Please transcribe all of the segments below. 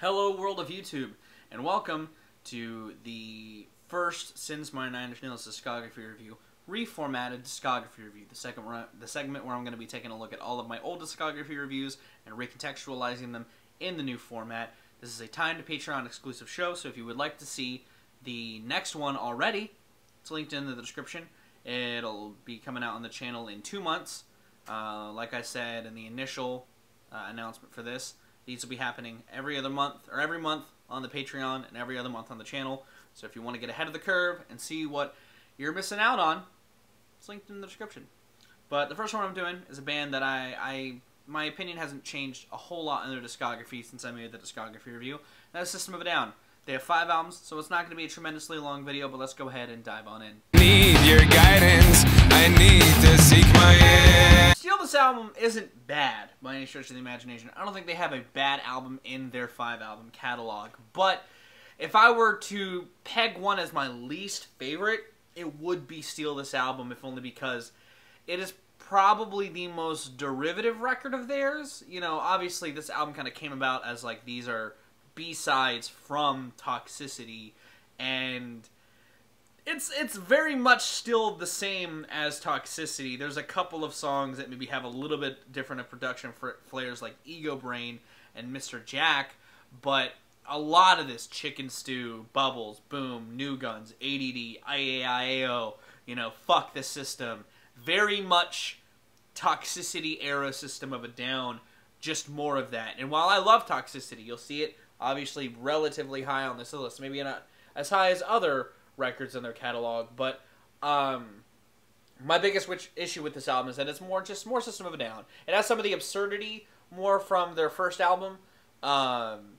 Hello, world of YouTube, and welcome to the first since my Nine Nails discography review, reformatted discography review. The second, the segment where I'm going to be taking a look at all of my old discography reviews and recontextualizing them in the new format. This is a time to Patreon exclusive show, so if you would like to see the next one already, it's linked in the description. It'll be coming out on the channel in two months. Uh, like I said in the initial uh, announcement for this. These will be happening every other month, or every month on the Patreon, and every other month on the channel. So if you want to get ahead of the curve and see what you're missing out on, it's linked in the description. But the first one I'm doing is a band that I, I my opinion hasn't changed a whole lot in their discography since I made the discography review. That's System of a Down. They have five albums, so it's not going to be a tremendously long video, but let's go ahead and dive on in. This album isn't bad by any stretch of the imagination. I don't think they have a bad album in their five album catalog, but if I were to peg one as my least favorite, it would be Steal This album, if only because it is probably the most derivative record of theirs. You know, obviously this album kind of came about as like these are B-sides from Toxicity and it's it's very much still the same as Toxicity. There's a couple of songs that maybe have a little bit different of production for flares like Ego Brain and Mr. Jack, but a lot of this Chic 'N' Stu, Bubbles, Boom, New Guns, ADD, IAIAO, you know, fuck the system. Very much Toxicity era system of a down, just more of that. And while I love Toxicity, you'll see it obviously relatively high on this list. Maybe not as high as other records in their catalog, but um, my biggest which, issue with this album is that it's more just more System of a Down. It has some of the absurdity more from their first album. Um,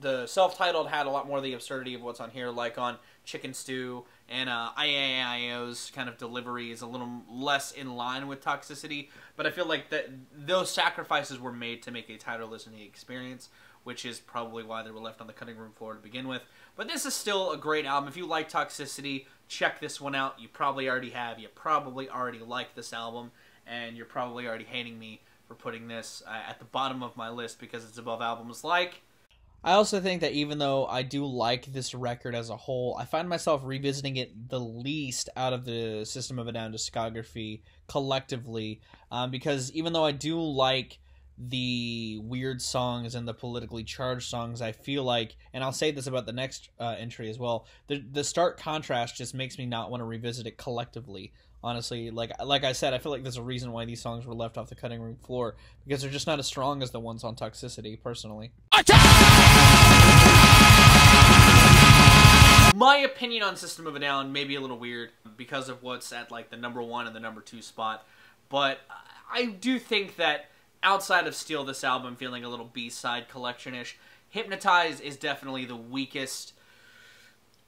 the self-titled had a lot more of the absurdity of what's on here, like on Chic 'N' Stu and uh, IAIAO's kind of delivery is a little less in line with Toxicity. But I feel like that those sacrifices were made to make a tighter listening experience, which is probably why they were left on the cutting room floor to begin with. But this is still a great album. If you like Toxicity, check this one out. You probably already have. You probably already like this album, and you're probably already hating me for putting this uh, at the bottom of my list because it's above albums like. I also think that even though I do like this record as a whole, I find myself revisiting it the least out of the System of a Down discography collectively, um, because even though I do like the weird songs and the politically charged songs, I feel like, and I'll say this about the next uh, entry as well, the the stark contrast just makes me not want to revisit it collectively. Honestly, like like I said, I feel like there's a reason why these songs were left off the cutting room floor because they're just not as strong as the ones on Toxicity. Personally, my opinion on System of a Down may be a little weird because of what's at like the number one and the number two spot, but I do think that outside of Steal This Album feeling a little B-side collection-ish, Hypnotize is definitely the weakest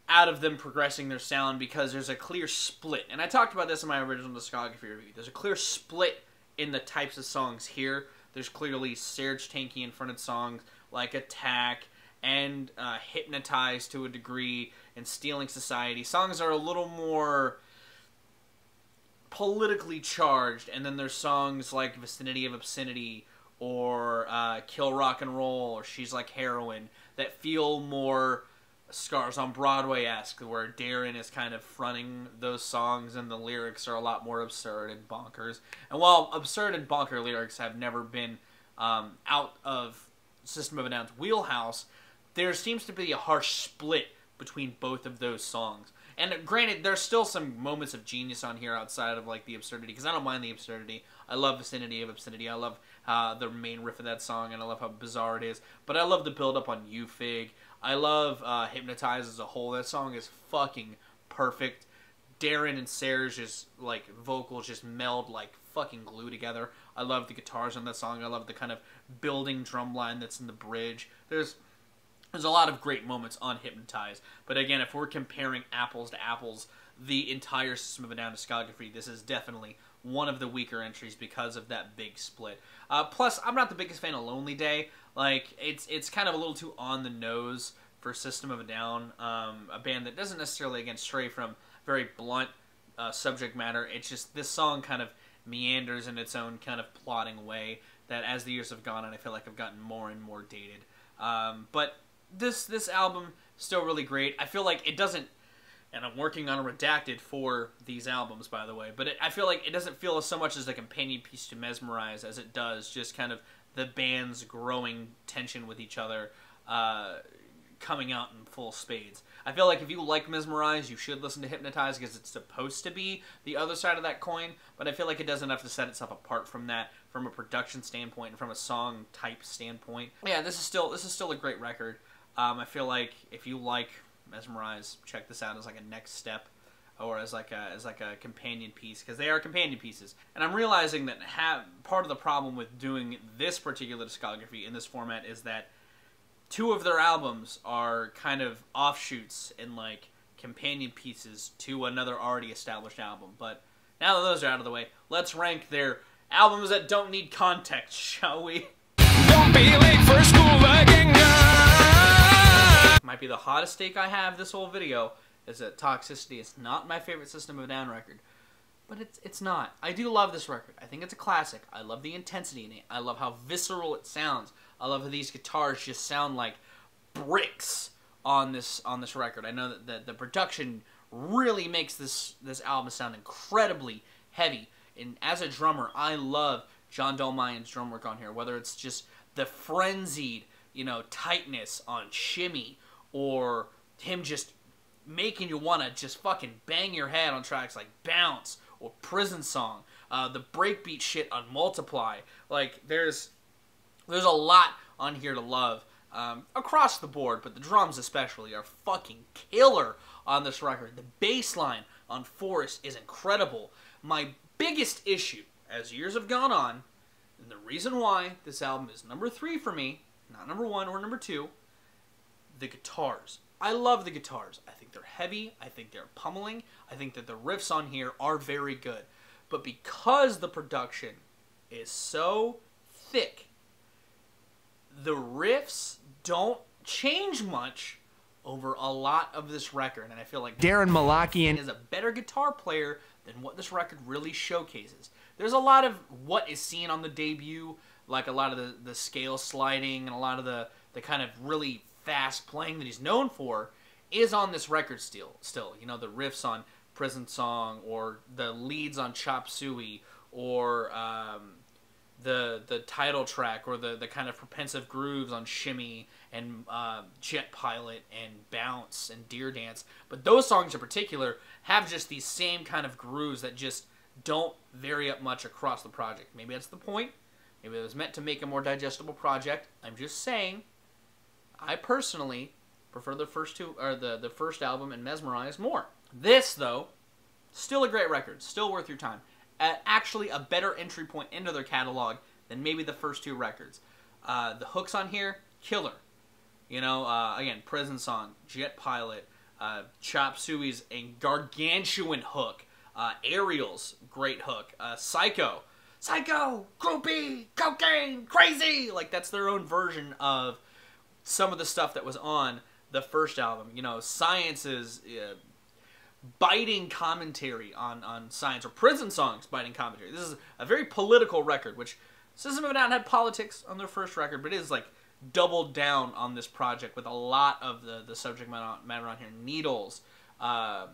out of them progressing their sound because there's a clear split. And I talked about this in my original discography review. There's a clear split in the types of songs here. There's clearly Serj Tankian fronted songs like Attack and uh, Hypnotize to a degree and Stealing Society. Songs are a little more politically charged, and then there's songs like Vicinity of Obscenity or uh, Kill Rock and Roll or She's Like Heroin that feel more Scars on Broadway esque, where Daron is kind of fronting those songs and the lyrics are a lot more absurd and bonkers. And while absurd and bonker lyrics have never been um, out of System of a Down's wheelhouse, there seems to be a harsh split between both of those songs. And granted, there's still some moments of genius on here outside of like the absurdity, because I don't mind the absurdity. I love Vicinity of Obscenity. I love uh, the main riff of that song, and I love how bizarre it is. But I love the build up on U-Fig. I love uh, Hypnotize as a whole. That song is fucking perfect. Daron and Serj's like vocals just meld like fucking glue together. I love the guitars on that song. I love the kind of building drum line that's in the bridge. There's there's a lot of great moments on Hypnotize, but again, if we're comparing apples to apples, the entire System of a Down discography, this is definitely one of the weaker entries because of that big split. Uh, plus, I'm not the biggest fan of Lonely Day. Like, it's it's kind of a little too on the nose for System of a Down, um, a band that doesn't necessarily again stray from very blunt uh, subject matter. It's just this song kind of meanders in its own kind of plotting way that as the years have gone on, I feel like I've gotten more and more dated. Um, but this this album still really great. I feel like it doesn't, and I'm working on a redacted for these albums, by the way. But it, I feel like it doesn't feel as so much as a companion piece to Mesmerize as it does just kind of the band's growing tension with each other, uh, coming out in full spades. I feel like if you like Mesmerize, you should listen to Hypnotize because it's supposed to be the other side of that coin. But I feel like it does enough to set itself apart from that, from a production standpoint and from a song type standpoint. Yeah, this is still this is still a great record. Um, I feel like if you like Mesmerize, check this out as like a next step or as like a as like a companion piece because they are companion pieces. And I'm realizing that have, part of the problem with doing this particular discography in this format is that two of their albums are kind of offshoots and like companion pieces to another already established album. But now that those are out of the way, let's rank their albums that don't need context, shall we? Might be the hottest take I have this whole video is that Toxicity is not my favorite System of Down record. But it's it's not. I do love this record. I think it's a classic. I love the intensity in it. I love how visceral it sounds. I love how these guitars just sound like bricks on this on this record. I know that the, the production really makes this this album sound incredibly heavy. And as a drummer, I love John Dolmayan's drum work on here. Whether it's just the frenzied, you know, tightness on Shimmy, or him just making you want to just fucking bang your head on tracks like Bounce or Prison Song, uh, the breakbeat shit on Multiply. Like, there's there's a lot on here to love um, across the board, but the drums especially are fucking killer on this record. The bass line on Forest is incredible. My biggest issue, as years have gone on, and the reason why this album is number three for me, not number one or number two, the guitars. I love the guitars. I think they're heavy. I think they're pummeling. I think that the riffs on here are very good. But because the production is so thick, the riffs don't change much over a lot of this record. And I feel like Daron Malakian is a better guitar player than what this record really showcases. There's a lot of what is seen on the debut, like a lot of the, the scale sliding and a lot of the, the kind of really fast playing that he's known for is on this record still. Still, you know, the riffs on Prison Song or the leads on Chop Suey or um, the the title track or the, the kind of propensive grooves on Shimmy and uh, Jet Pilot and Bounce and Deer Dance. But those songs in particular have just these same kind of grooves that just don't vary up much across the project. Maybe that's the point. Maybe it was meant to make a more digestible project. I'm just saying. I personally prefer the first two or the the first album and Mesmerize more. This though, still a great record, still worth your time. Uh, actually, a better entry point into their catalog than maybe the first two records. Uh, the hooks on here, killer. You know, uh, again, Prison Song, Jet Pilot, uh, Chop Suey's a gargantuan hook. Uh, Aerial's great hook. Uh, Psycho, Psycho, groupie, cocaine, crazy. Like that's their own version of some of the stuff that was on the first album. You know, Science's uh, biting commentary on, on science, or Prison Songs biting commentary. This is a very political record, which System of a Down had politics on their first record, but it is like doubled down on this project with a lot of the, the subject matter on here. Needles, uh,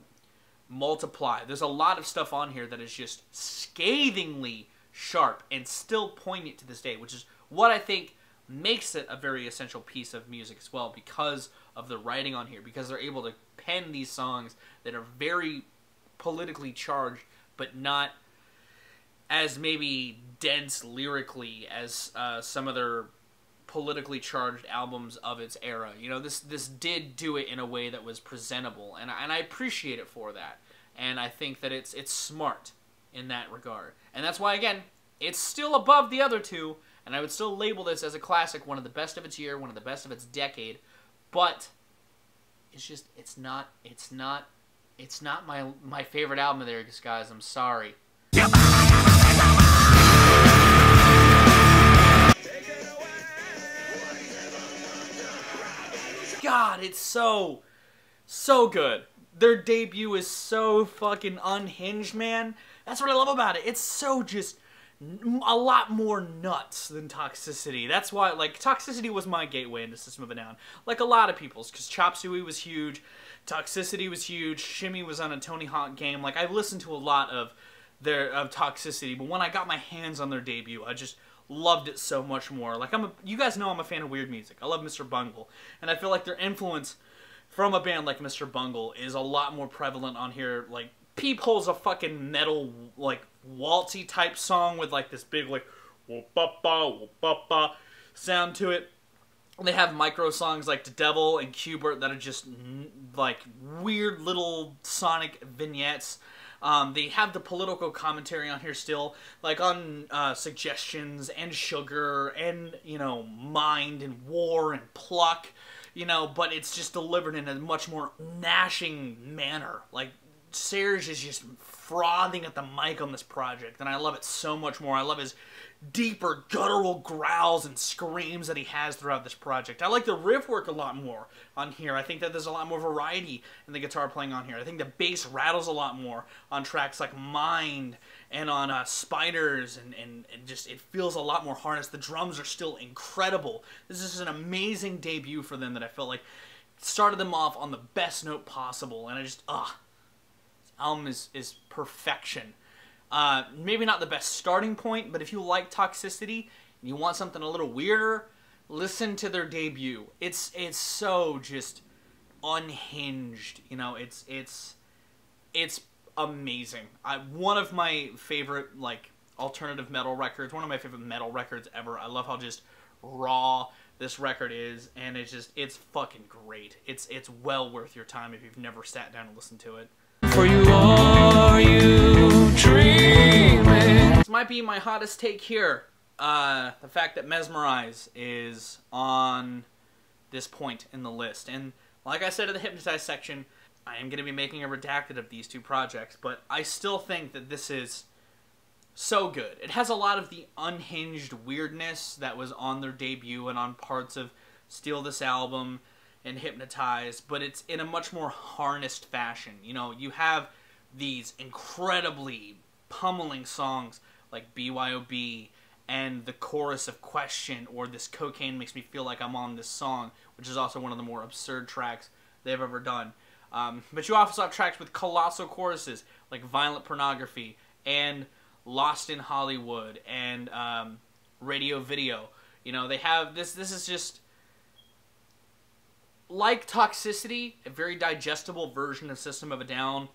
Multiply. There's a lot of stuff on here that is just scathingly sharp and still poignant to this day, which is what I think makes it a very essential piece of music as well because of the writing on here because they're able to pen these songs that are very politically charged but not as maybe dense lyrically as uh, some of their politically charged albums of its era. You know, this this did do it in a way that was presentable, and and I appreciate it for that. And I think that it's it's smart in that regard, and that's why again it's still above the other two, and I would still label this as a classic, one of the best of its year, one of the best of its decade. But it's just it's not it's not it's not my my favorite album of theirs, guys. I'm sorry. God, it's so so good. Their debut is so fucking unhinged, man. That's what I love about it. It's so just a lot more nuts than Toxicity. That's why, like, Toxicity was my gateway into System of a Down. Like a lot of people's, because Chop Suey was huge, Toxicity was huge, Shimmy was on a Tony Hawk game. Like, I listened to a lot of their of Toxicity, but when I got my hands on their debut, I just loved it so much more. Like, I'm a, you guys know I'm a fan of weird music. I love Mr. Bungle, and I feel like their influence from a band like Mr. Bungle is a lot more prevalent on here. Like, Peephole's a fucking metal, like, waltzy type song with, like, this big, like, whoop-ba-ba, sound to it. They have micro songs like The Devil and Cubert that are just, like, weird little sonic vignettes. Um, they have the political commentary on here still, like on uh, suggestions and sugar and, you know, mind and war and pluck you know, but it's just delivered in a much more gnashing manner. Like Serj is just frothing at the mic on this project, and I love it so much more. I love his deeper guttural growls and screams that he has throughout this project. I like the riff work a lot more on here. I think that there's a lot more variety in the guitar playing on here. I think the bass rattles a lot more on tracks like Mind and on uh, Spiders, and, and, and just it feels a lot more harnessed. The drums are still incredible. This is an amazing debut for them that I felt like started them off on the best note possible, and I just, ah, album is, is perfection. Uh, maybe not the best starting point, but if you like Toxicity and you want something a little weirder, listen to their debut. It's it's so just unhinged. You know, it's it's it's amazing. I, one of my favorite like alternative metal records. One of my favorite metal records ever. I love how just raw this record is, and it's just it's fucking great. It's it's well worth your time if you've never sat down and listened to it. For you? This might be my hottest take here. Uh, the fact that Mesmerize is on this point in the list. And like I said in the Hypnotize section, I am going to be making a redacted of these two projects, but I still think that this is so good. It has a lot of the unhinged weirdness that was on their debut and on parts of Steal This Album and Hypnotize, but it's in a much more harnessed fashion. You know, you have these incredibly pummeling songs like BYOB and the chorus of Question or This Cocaine Makes Me Feel Like I'm on This Song, which is also one of the more absurd tracks they've ever done. Um, but you also have tracks with colossal choruses like Violent Pornography and Lost in Hollywood and um, Radio Video. You know, they have this. This is just like Toxicity, a very digestible version of System of a Down,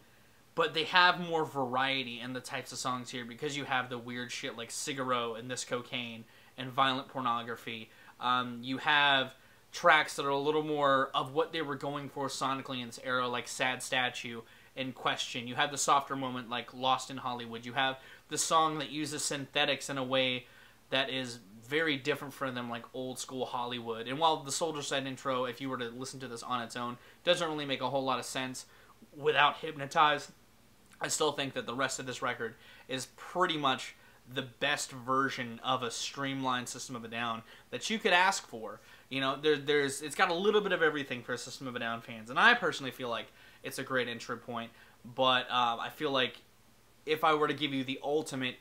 but they have more variety in the types of songs here because you have the weird shit like Cigaro and This Cocaine and Violent Pornography. Um, you have tracks that are a little more of what they were going for sonically in this era, like Sad Statue and Question. You have the softer moment like Lost in Hollywood. You have the song that uses synthetics in a way that is very different from them, like old school Hollywood. And while the Soldier Side intro, if you were to listen to this on its own, doesn't really make a whole lot of sense without Hypnotize, I still think that the rest of this record is pretty much the best version of a streamlined System of a Down that you could ask for. You know, there, there's it's got a little bit of everything for System of a Down fans, and I personally feel like it's a great entry point. But uh, I feel like if I were to give you the ultimate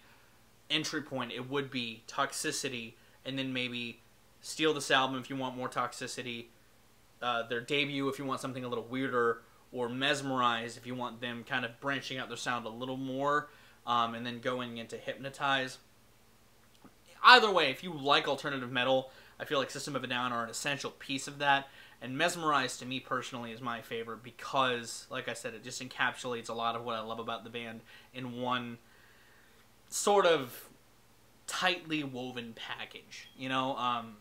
entry point, it would be Toxicity, and then maybe Steal This Album if you want more Toxicity, uh, their debut if you want something a little weirder, or Mesmerize if you want them kind of branching out their sound a little more, um, and then going into Hypnotize. Either way, if you like alternative metal, I feel like System of a Down are an essential piece of that. And Mesmerize, to me personally, is my favorite because, like I said, it just encapsulates a lot of what I love about the band in one sort of tightly woven package. You know, um,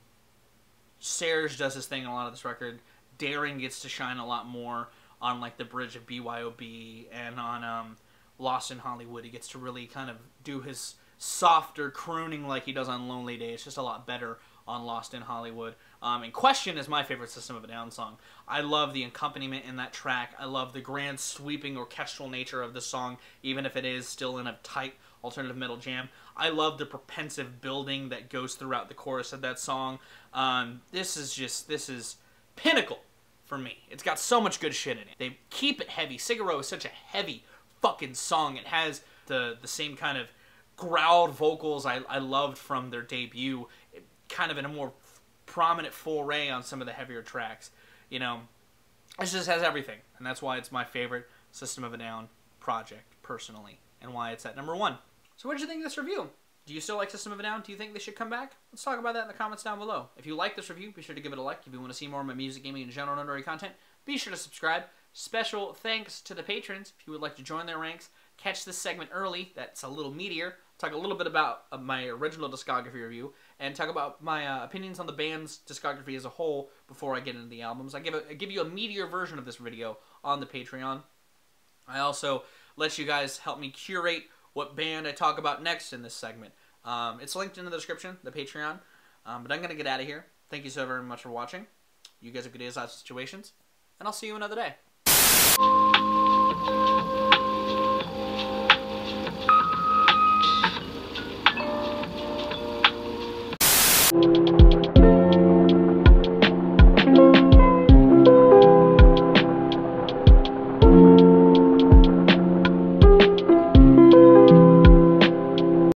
Serj does his thing a lot of this record. Daron gets to shine a lot more on like the bridge of BYOB and on um, Lost in Hollywood. He gets to really kind of do his softer crooning like he does on Lonely Day. It's just a lot better on Lost in Hollywood. Um, and Question is my favorite System of a Down song. I love the accompaniment in that track. I love the grand sweeping orchestral nature of the song, even if it is still in a tight alternative metal jam. I love the propensive building that goes throughout the chorus of that song. Um, this is just this is pinnacle for me. It's got so much good shit in it. They keep it heavy. Cigaro is such a heavy fucking song. It has the the same kind of growled vocals I, I loved from their debut, kind of in a more prominent foray on some of the heavier tracks. You know, it just has everything, and that's why it's my favorite System of a Down project personally, and why it's at number one. So, what did you think of this review? Do you still like System of a Down? Do you think they should come back? Let's talk about that in the comments down below. If you like this review, be sure to give it a like. If you want to see more of my music, gaming, and general nerdery content, be sure to subscribe. Special thanks to the patrons. If you would like to join their ranks, catch this segment early, that's a little meatier, talk a little bit about uh, my original discography review, and talk about my uh, opinions on the band's discography as a whole before I get into the albums. I give, a, I give you a meatier version of this video on the Patreon. I also let you guys help me curate what band I talk about next in this segment. Um, it's linked in the description, the Patreon. Um, but I'm going to get out of here. Thank you so very much for watching. You guys have good days, out of situations. And I'll see you another day.